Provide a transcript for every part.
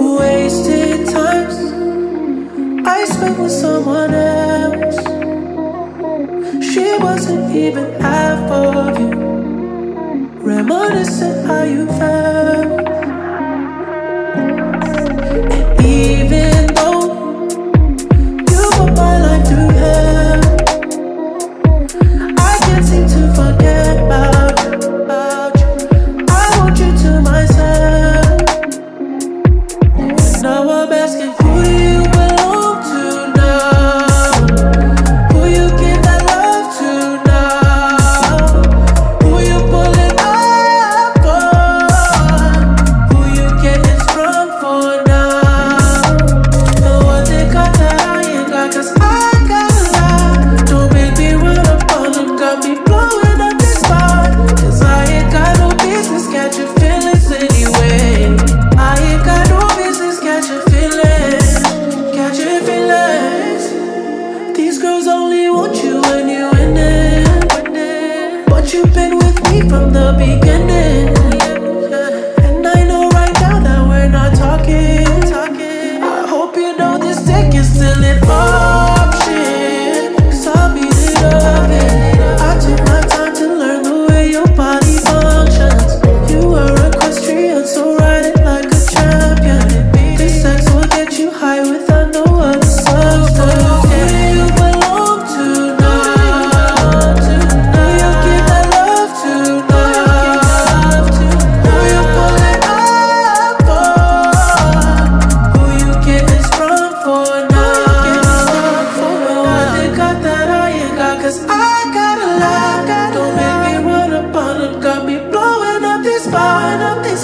Wasted times I spent with someone else. She wasn't even half of you. Reminiscent how you felt.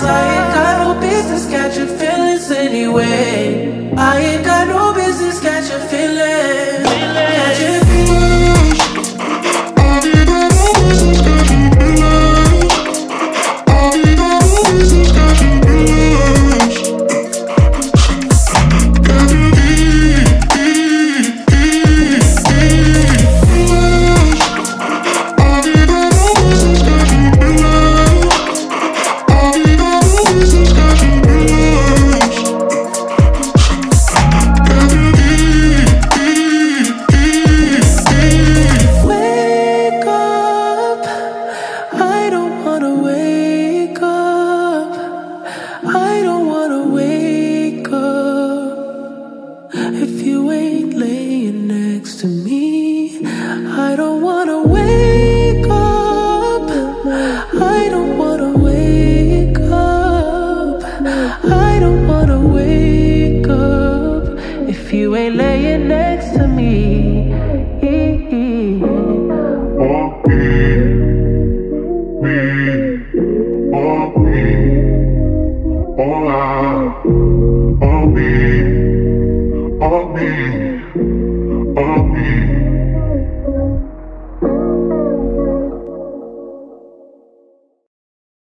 why don't wanna wake up. I don't wanna wake up. I don't wanna wake up If you ain't laying next to me. Me, me, me, I, oh, me, oh, me, oh, me.